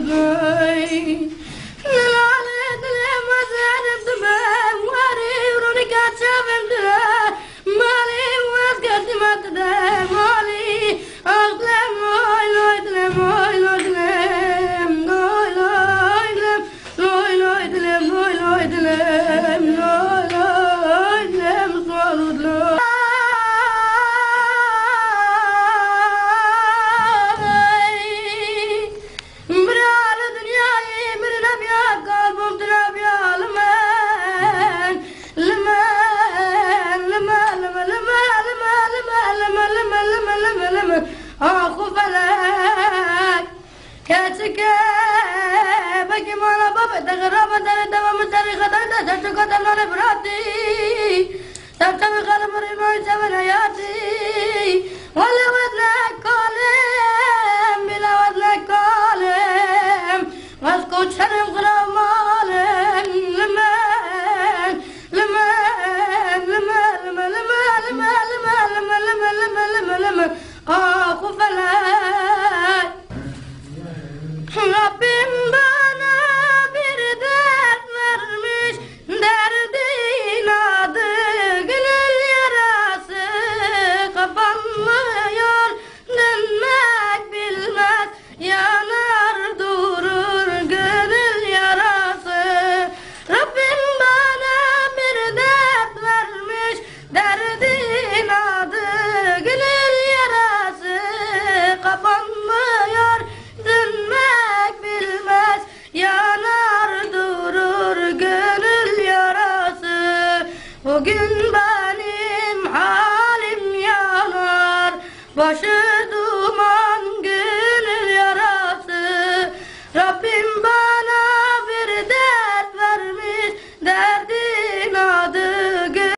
children خفلك كاتك بقي ما أنا بابا تغرب انت دابا من تاريخ انت تشكت أنا براتي تبتغي غير مريم ويتمنى حياتي ولا Bugün benim halim yanar Başım